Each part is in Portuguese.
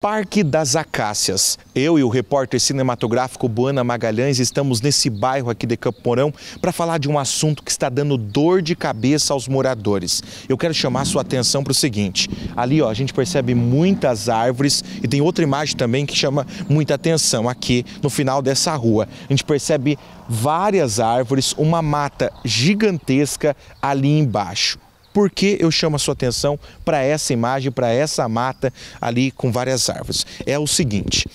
Parque das Acácias. Eu e o repórter cinematográfico Buana Magalhães estamos nesse bairro aqui de Campo Mourão para falar de um assunto que está dando dor de cabeça aos moradores. Eu quero chamar sua atenção para o seguinte: ali ó, a gente percebe muitas árvores e tem outra imagem também que chama muita atenção aqui no final dessa rua. A gente percebe várias árvores, uma mata gigantesca ali embaixo. Por que eu chamo a sua atenção para essa imagem, para essa mata ali com várias árvores? É o seguinte: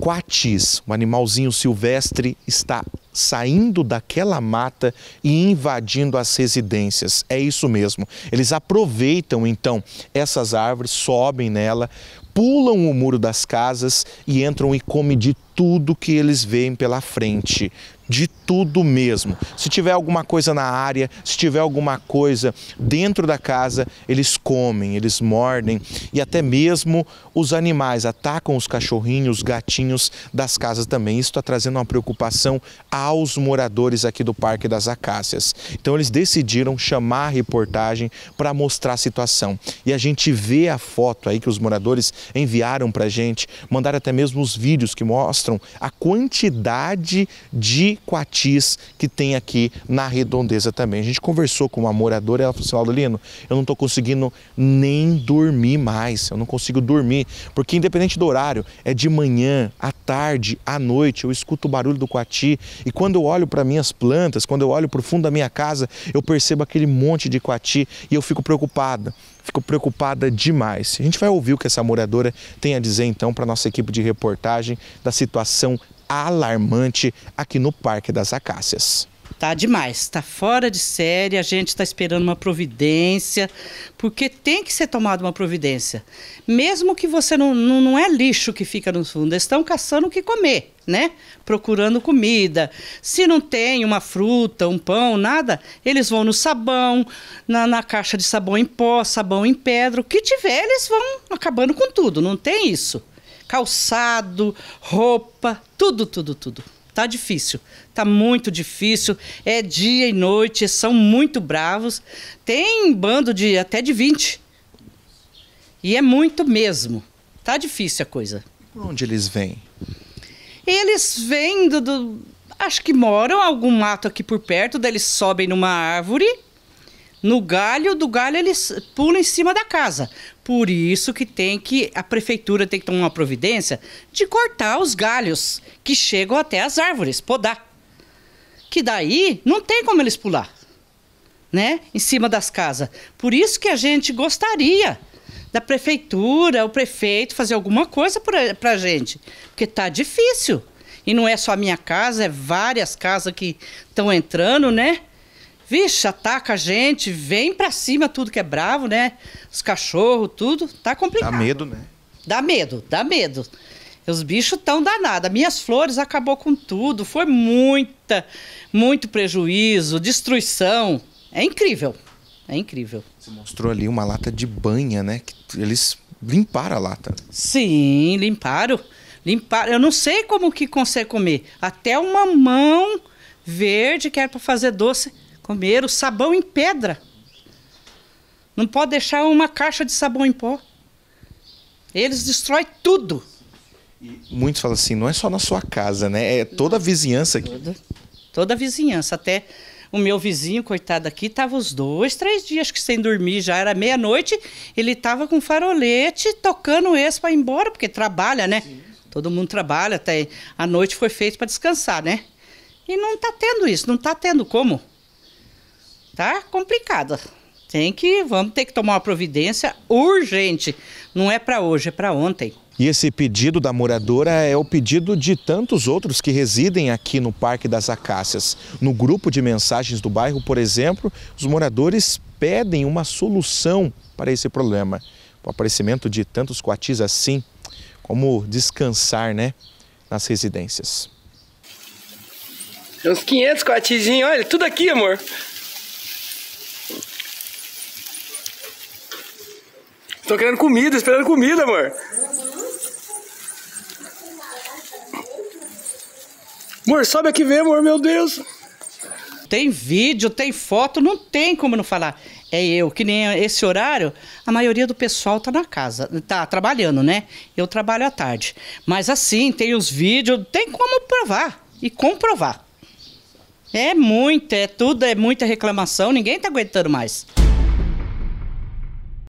coatis, um animalzinho silvestre, está saindo daquela mata e invadindo as residências. É isso mesmo. Eles aproveitam então essas árvores, sobem nela, pulam o muro das casas e entram e comem de tudo que eles veem pela frente de tudo mesmo. Se tiver alguma coisa na área, se tiver alguma coisa dentro da casa, eles comem, eles mordem e até mesmo os animais atacam os cachorrinhos, os gatinhos das casas também. Isso está trazendo uma preocupação aos moradores aqui do Parque das Acácias. Então eles decidiram chamar a reportagem para mostrar a situação. E a gente vê a foto aí que os moradores enviaram para a gente, mandaram até mesmo os vídeos que mostram a quantidade de Coatis que tem aqui na redondeza também. A gente conversou com uma moradora ela falou assim, Aldolino, eu não estou conseguindo nem dormir mais, eu não consigo dormir, porque independente do horário, é de manhã, à tarde, à noite, eu escuto o barulho do coati e quando eu olho para minhas plantas, quando eu olho para o fundo da minha casa, eu percebo aquele monte de coati e eu fico preocupada fico preocupada demais. A gente vai ouvir o que essa moradora tem a dizer então para nossa equipe de reportagem da situação alarmante aqui no Parque das Acácias. Tá demais, tá fora de série, a gente está esperando uma providência, porque tem que ser tomada uma providência. Mesmo que você não, não, não é lixo que fica no fundo, eles estão caçando o que comer, né? Procurando comida. Se não tem uma fruta, um pão, nada, eles vão no sabão, na, na caixa de sabão em pó, sabão em pedra, o que tiver, eles vão acabando com tudo, não tem isso calçado, roupa, tudo, tudo, tudo. Tá difícil, tá muito difícil. É dia e noite, são muito bravos. Tem bando de até de 20. E é muito mesmo. Tá difícil a coisa. Por onde eles vêm? Eles vêm do, do acho que moram algum mato aqui por perto, daí eles sobem numa árvore no galho, do galho eles pulam em cima da casa. Por isso que tem que a prefeitura tem que tomar uma providência de cortar os galhos que chegam até as árvores, podar. Que daí não tem como eles pular, né? Em cima das casas. Por isso que a gente gostaria da prefeitura, o prefeito fazer alguma coisa para a gente, porque tá difícil. E não é só a minha casa, é várias casas que estão entrando, né? Vixe, ataca a gente, vem pra cima tudo que é bravo, né? Os cachorros, tudo, tá complicado. Dá medo, né? Dá medo, dá medo. Os bichos tão danados. Minhas flores acabou com tudo. Foi muita, muito prejuízo, destruição. É incrível. É incrível. Você mostrou ali uma lata de banha, né? Que eles limparam a lata. Sim, limparam. Limparam. Eu não sei como que consegue comer. Até uma mão verde que era para fazer doce comer o sabão em pedra. Não pode deixar uma caixa de sabão em pó. Eles destroem tudo. E muitos falam assim, não é só na sua casa, né? É toda a vizinhança aqui. Toda, toda a vizinhança. Até o meu vizinho, coitado aqui, estava os dois, três dias que sem dormir, já era meia-noite, ele estava com farolete tocando esse para ir embora, porque trabalha, né? Sim. Todo mundo trabalha, até a noite foi feita para descansar, né? E não está tendo isso, não está tendo como tá complicada. Tem que, vamos ter que tomar uma providência urgente. Não é para hoje, é para ontem. E esse pedido da moradora é o pedido de tantos outros que residem aqui no Parque das Acácias. No grupo de mensagens do bairro, por exemplo, os moradores pedem uma solução para esse problema. O aparecimento de tantos coatis assim, como descansar né, nas residências. Uns 500 coatizinhos, olha, tudo aqui, amor. Estão querendo comida, esperando comida, amor. Amor, sobe aqui ver, amor, meu Deus. Tem vídeo, tem foto, não tem como não falar. é eu. Que nem esse horário, a maioria do pessoal tá na casa, tá trabalhando, né? Eu trabalho à tarde. Mas assim, tem os vídeos, tem como provar e comprovar. É muita, é tudo, é muita reclamação, ninguém tá aguentando mais.